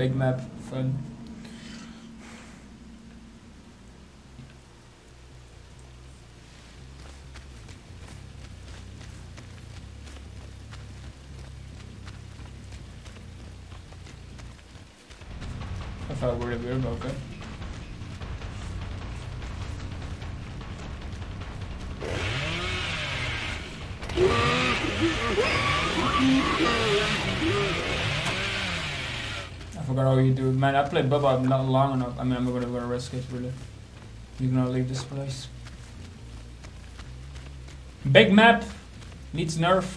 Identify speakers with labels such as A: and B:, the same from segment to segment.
A: Big map, fun. I felt really weird about that. Forgot how you do. Man, I played Bubba not long enough. I mean, I'm gonna, gonna risk it, really. You're gonna leave this place. Big map needs nerf.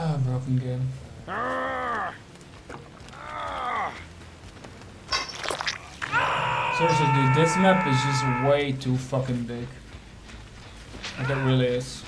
A: Ah, broken game. Seriously, dude, this map is just way too fucking big. Like it really is.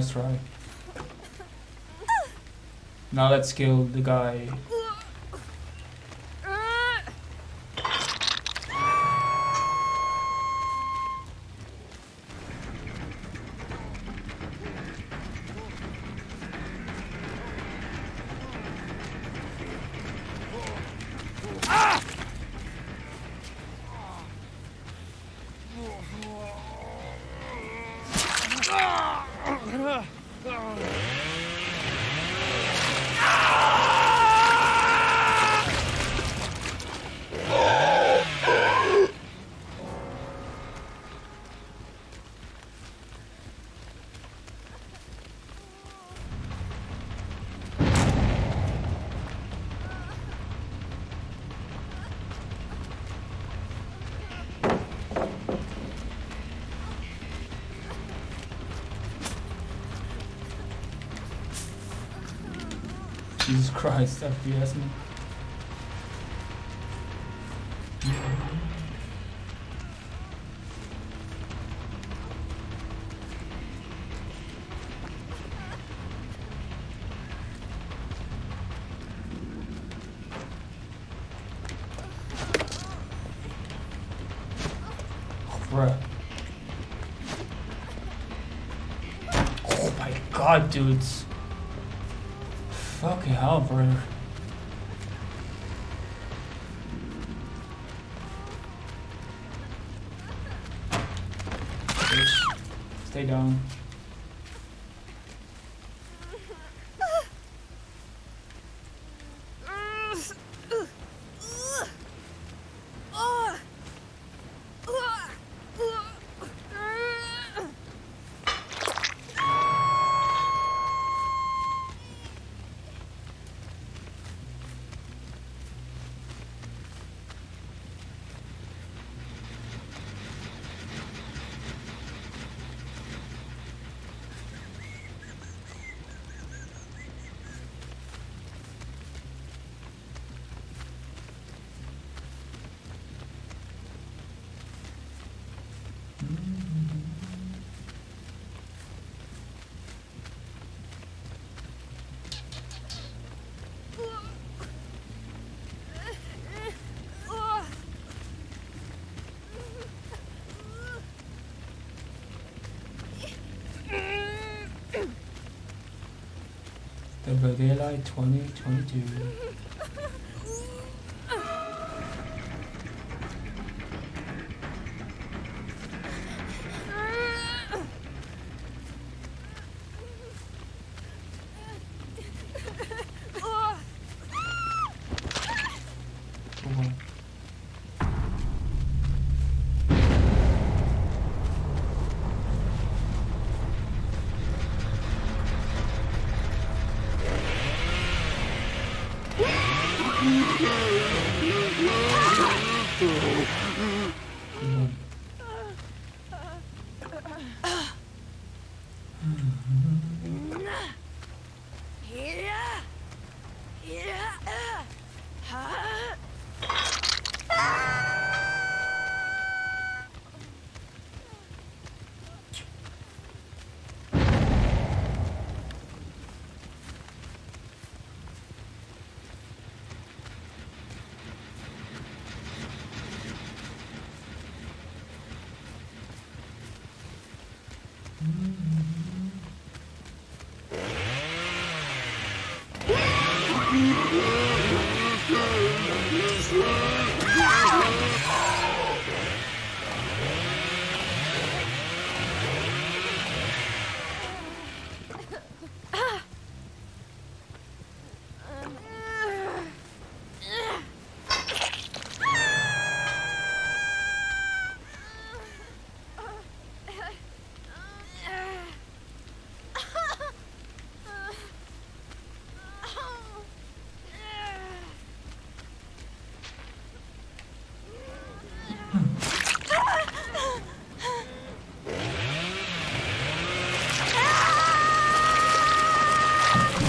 A: Nice try. Now let's kill the guy. Jesus Christ, FPS. Bruh. Oh my god, dudes. Fucking hell. Bitch. Stay down. The daylight 2022. Come on. Mm-hmm.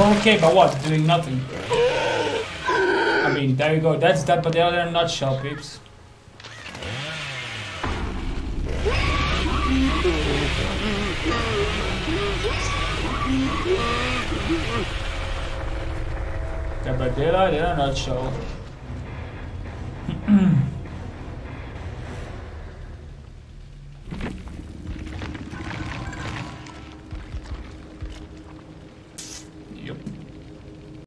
A: Okay, but what? Doing nothing. I mean, there you go. That's that, but the other nutshell, peeps. Dead by they're not nutshell.